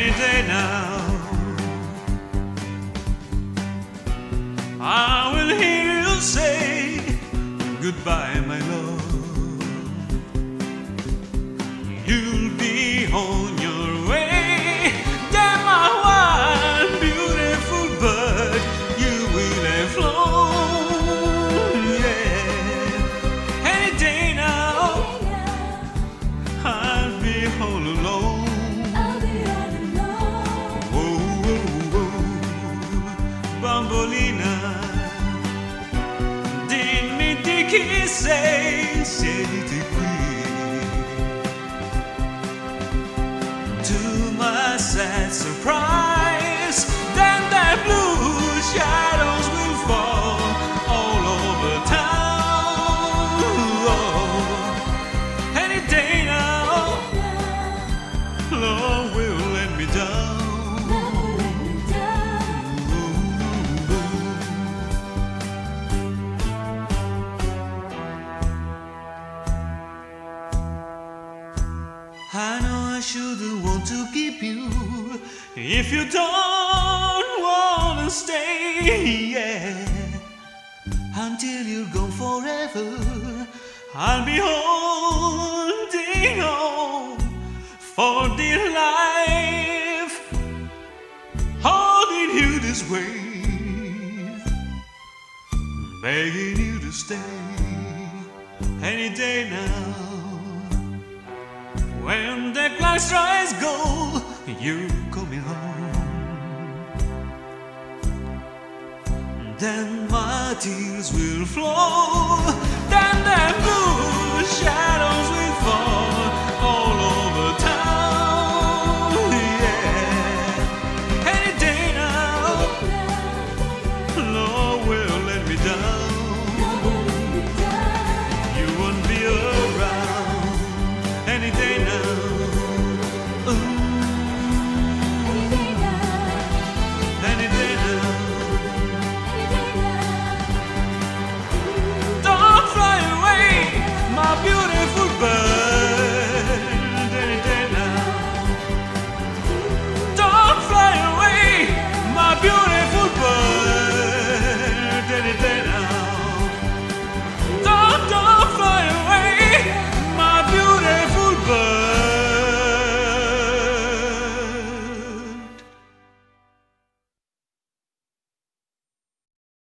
any day now. I will hear you say goodbye, chi sei, siediti qui. To my sad surprise, I know I shouldn't want to keep you if you don't wanna stay. Yeah. Until you're gone forever, I'll be holding on for dear life, holding you this way, begging you to stay any day now. Clock strikes gold, you're coming home. Then my tears will flow.